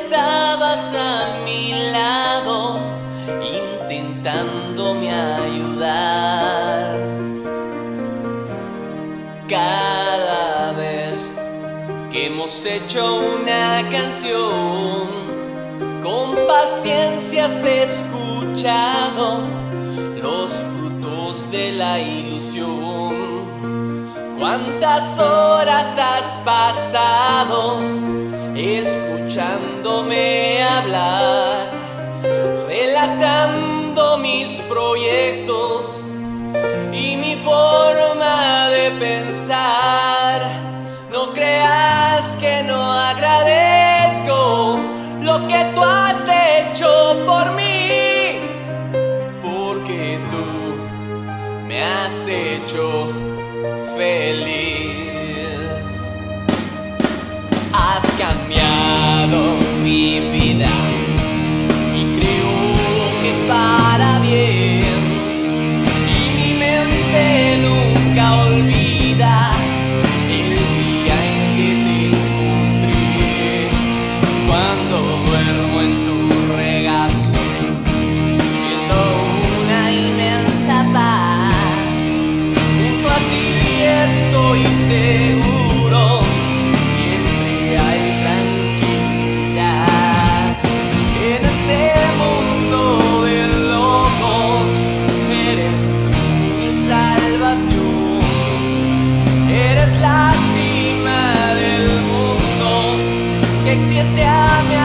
estabas a mi lado, intentándome ayudar. Cada vez que hemos hecho una canción, con paciencia has escuchado los frutos de la ilusión. ¿Cuántas horas has pasado escuchándome hablar, relatando mis proyectos y mi forma de pensar? No creas que no agradezco lo que tú has hecho por mí, porque tú me has hecho feliz. Has cambiado y creo que para bien. Y mi mente nunca olvida el día en que te encontré. Cuando duermo en tu regazo, siento una inmensa paz. Junto a ti estoy seguro, que existe a alrededor.